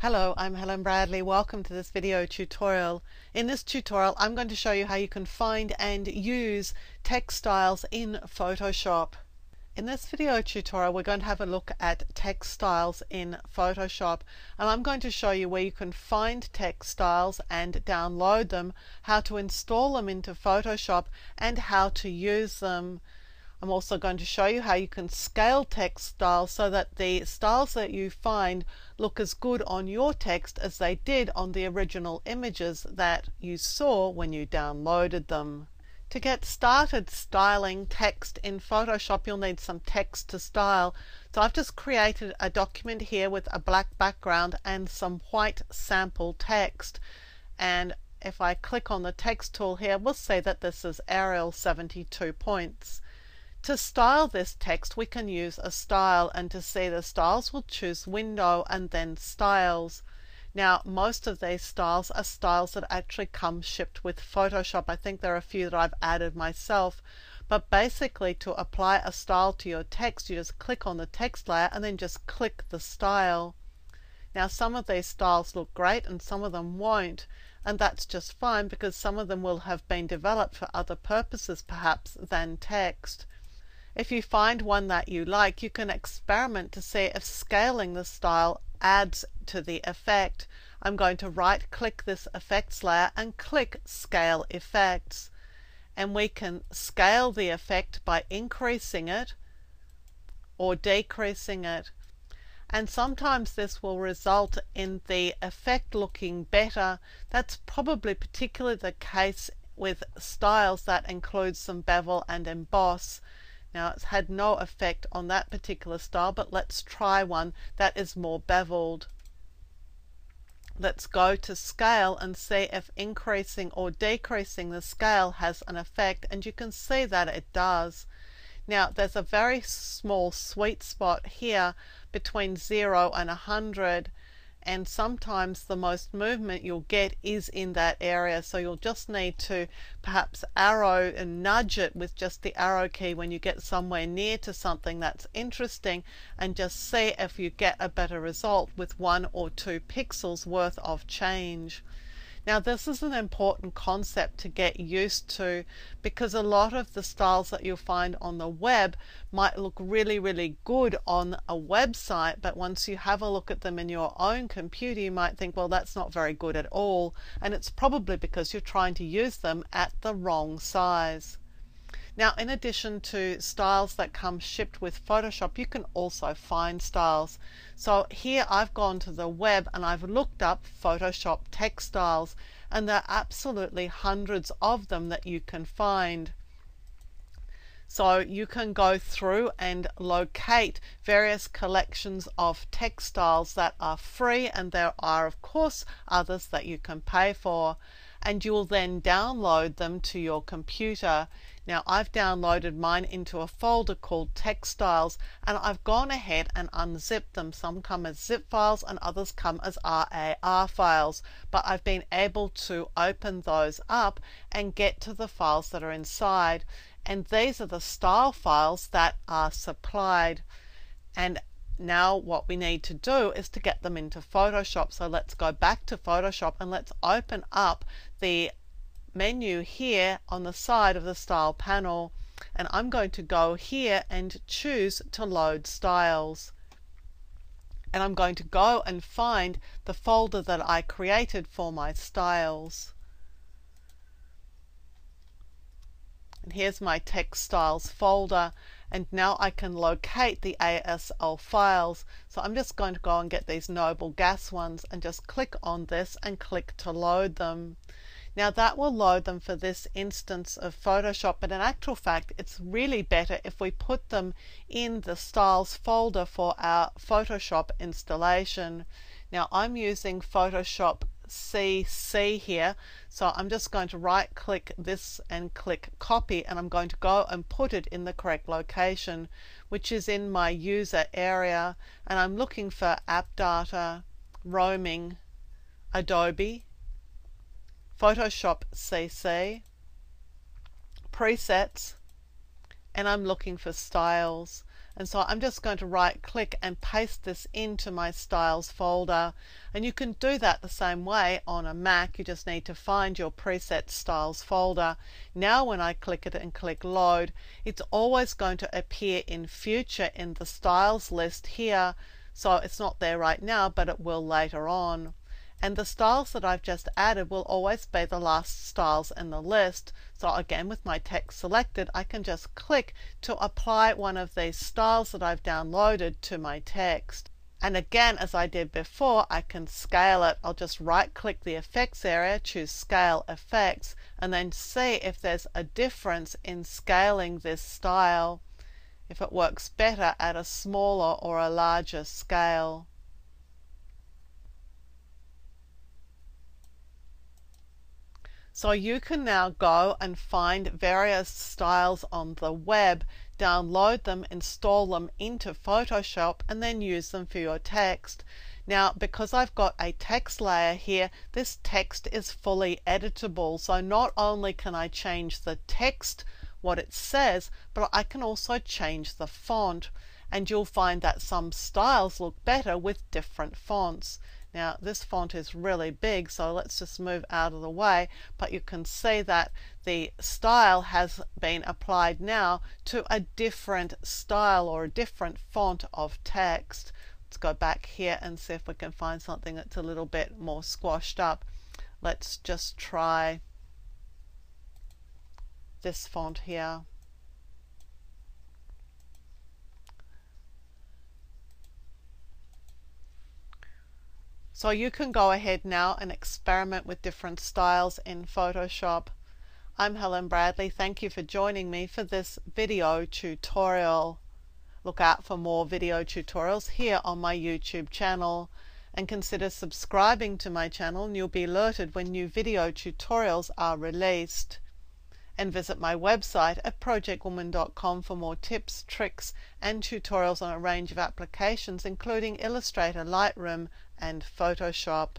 Hello, I'm Helen Bradley. Welcome to this video tutorial. In this tutorial, I'm going to show you how you can find and use text styles in Photoshop. In this video tutorial, we're going to have a look at text styles in Photoshop, and I'm going to show you where you can find text styles and download them, how to install them into Photoshop, and how to use them. I'm also going to show you how you can scale text styles so that the styles that you find look as good on your text as they did on the original images that you saw when you downloaded them. To get started styling text in Photoshop, you'll need some text to style. So I've just created a document here with a black background and some white sample text. And if I click on the text tool here, we'll see that this is Arial 72 points. To style this text, we can use a style, and to see the styles, we'll choose Window and then Styles. Now, most of these styles are styles that actually come shipped with Photoshop. I think there are a few that I've added myself. But basically, to apply a style to your text, you just click on the text layer and then just click the style. Now, some of these styles look great and some of them won't. And that's just fine because some of them will have been developed for other purposes, perhaps, than text. If you find one that you like, you can experiment to see if scaling the style adds to the effect. I'm going to right click this effects layer and click Scale Effects. And we can scale the effect by increasing it or decreasing it. And sometimes this will result in the effect looking better. That's probably particularly the case with styles that include some bevel and emboss. Now it's had no effect on that particular style, but let's try one that is more beveled. Let's go to scale and see if increasing or decreasing the scale has an effect, and you can see that it does. Now there's a very small sweet spot here between 0 and 100 and sometimes the most movement you'll get is in that area so you'll just need to perhaps arrow and nudge it with just the arrow key when you get somewhere near to something that's interesting and just see if you get a better result with one or two pixels worth of change. Now, this is an important concept to get used to because a lot of the styles that you'll find on the web might look really, really good on a website, but once you have a look at them in your own computer, you might think, well, that's not very good at all. And it's probably because you're trying to use them at the wrong size. Now, in addition to styles that come shipped with Photoshop, you can also find styles. So here I've gone to the web and I've looked up Photoshop text styles, and there are absolutely hundreds of them that you can find. So you can go through and locate various collections of text styles that are free, and there are, of course, others that you can pay for. And you will then download them to your computer. Now I've downloaded mine into a folder called text styles and I've gone ahead and unzipped them. Some come as zip files and others come as RAR files, but I've been able to open those up and get to the files that are inside. And these are the style files that are supplied. And now what we need to do is to get them into Photoshop. So let's go back to Photoshop and let's open up the menu here on the side of the style panel and I'm going to go here and choose to load styles. And I'm going to go and find the folder that I created for my styles. And here's my text styles folder and now I can locate the ASL files. So I'm just going to go and get these noble gas ones and just click on this and click to load them now that will load them for this instance of Photoshop, but in actual fact, it's really better if we put them in the styles folder for our Photoshop installation. Now I'm using Photoshop CC here, so I'm just going to right click this and click copy, and I'm going to go and put it in the correct location, which is in my user area, and I'm looking for app data, roaming, Adobe, Photoshop CC, presets, and I'm looking for styles. And so I'm just going to right click and paste this into my styles folder. And you can do that the same way on a Mac. You just need to find your preset styles folder. Now when I click it and click load, it's always going to appear in future in the styles list here. So it's not there right now, but it will later on and the styles that I've just added will always be the last styles in the list. So again, with my text selected, I can just click to apply one of these styles that I've downloaded to my text. And again, as I did before, I can scale it. I'll just right click the effects area, choose scale effects, and then see if there's a difference in scaling this style, if it works better at a smaller or a larger scale. So you can now go and find various styles on the web, download them, install them into Photoshop, and then use them for your text. Now, because I've got a text layer here, this text is fully editable. So not only can I change the text, what it says, but I can also change the font. And you'll find that some styles look better with different fonts. Now this font is really big so let's just move out of the way but you can see that the style has been applied now to a different style or a different font of text. Let's go back here and see if we can find something that's a little bit more squashed up. Let's just try this font here. So you can go ahead now and experiment with different styles in Photoshop. I'm Helen Bradley. Thank you for joining me for this video tutorial. Look out for more video tutorials here on my YouTube channel and consider subscribing to my channel and you'll be alerted when new video tutorials are released. And visit my website at projectwoman.com for more tips, tricks, and tutorials on a range of applications including Illustrator, Lightroom, and Photoshop.